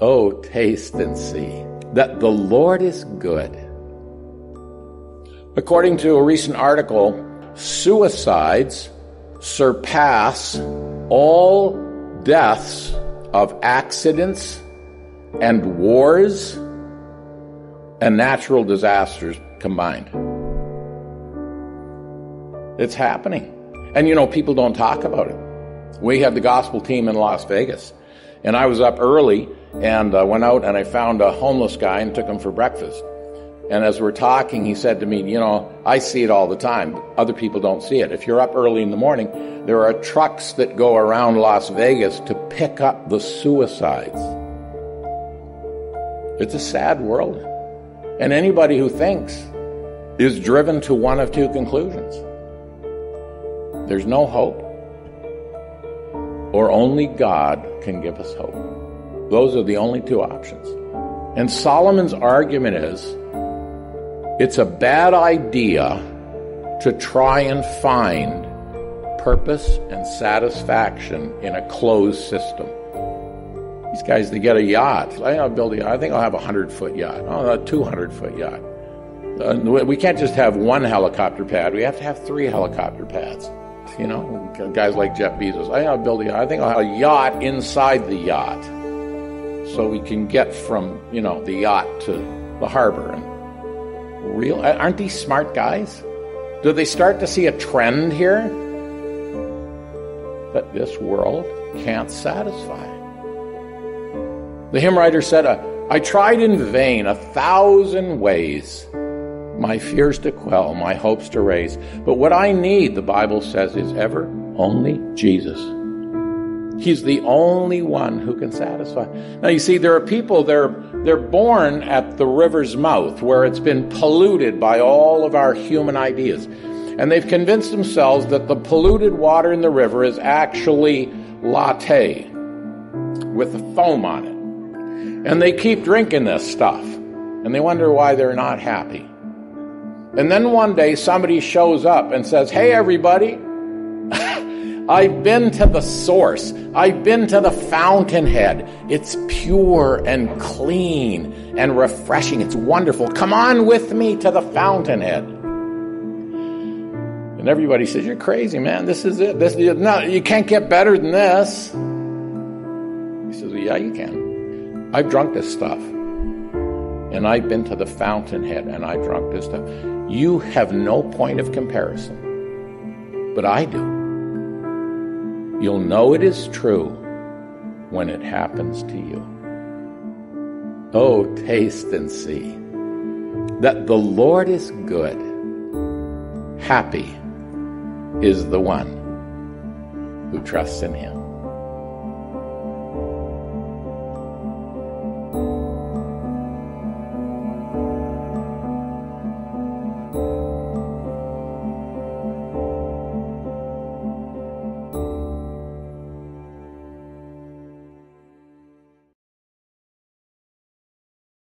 Oh, taste and see that the Lord is good. According to a recent article, suicides surpass all deaths of accidents and wars and natural disasters combined. It's happening. And you know, people don't talk about it. We had the gospel team in Las Vegas, and I was up early and I went out and I found a homeless guy and took him for breakfast. And as we're talking, he said to me, You know, I see it all the time. Other people don't see it. If you're up early in the morning, there are trucks that go around Las Vegas to pick up the suicides. It's a sad world. And anybody who thinks is driven to one of two conclusions there's no hope, or only God can give us hope. Those are the only two options. And Solomon's argument is it's a bad idea to try and find purpose and satisfaction in a closed system. These guys, they get a yacht. I build a yacht. I think I'll have a 100 foot yacht. Oh, a 200 foot yacht. Uh, we can't just have one helicopter pad. We have to have three helicopter pads. You know, guys like Jeff Bezos. I build a yacht. I think I'll have a yacht inside the yacht, so we can get from you know the yacht to the harbor. And real, aren't these smart guys? Do they start to see a trend here that this world can't satisfy? The hymn writer said, I tried in vain a thousand ways my fears to quell, my hopes to raise. But what I need, the Bible says, is ever only Jesus. He's the only one who can satisfy. Now you see, there are people, they're, they're born at the river's mouth where it's been polluted by all of our human ideas. And they've convinced themselves that the polluted water in the river is actually latte with the foam on it. And they keep drinking this stuff. And they wonder why they're not happy. And then one day somebody shows up and says, Hey, everybody, I've been to the source. I've been to the fountainhead. It's pure and clean and refreshing. It's wonderful. Come on with me to the fountainhead. And everybody says, You're crazy, man. This is it. This, no, you can't get better than this. He says, well, Yeah, you can. I've drunk this stuff. And I've been to the fountainhead and I drunk this stuff. You have no point of comparison, but I do. You'll know it is true when it happens to you. Oh, taste and see that the Lord is good. Happy is the one who trusts in him.